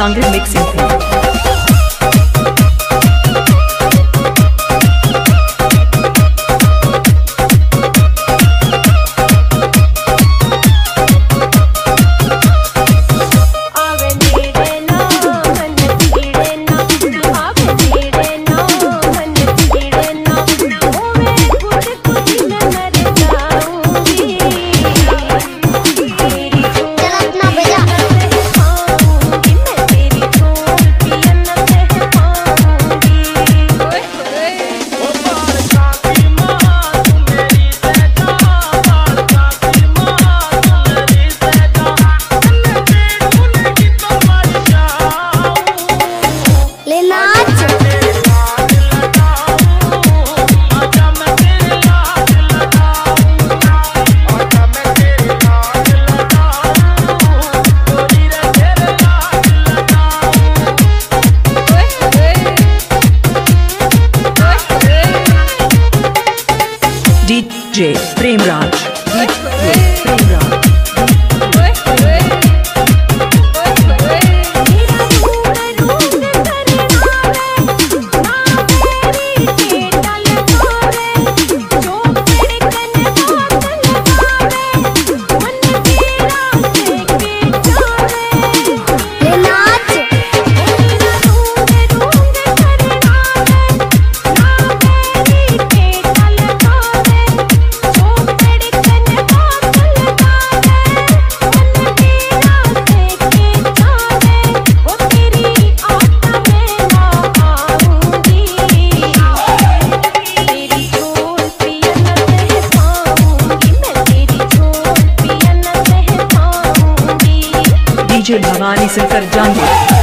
longer mixing up. DJ Premraj. मानी Singh sir जानवर